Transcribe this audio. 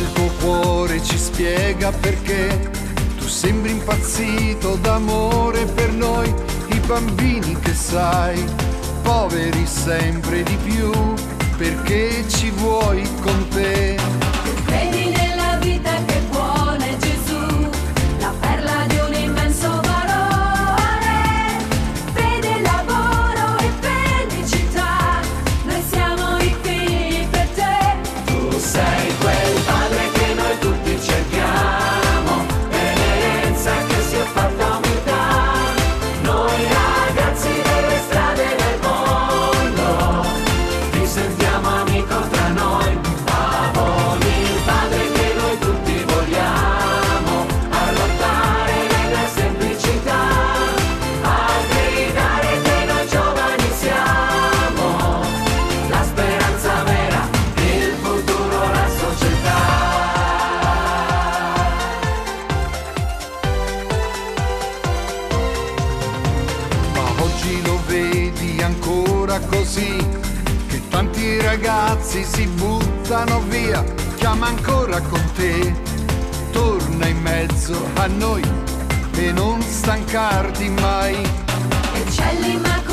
Il tuo cuore ci spiega perché tu sembri impazzito d'amore per noi, i bambini che sai, poveri sempre di più, perché ci vuoi con te. Così, che tanti ragazzi si buttano via, chiama ancora con te, torna in mezzo a noi e non stancarti mai. E c'è l'immacolata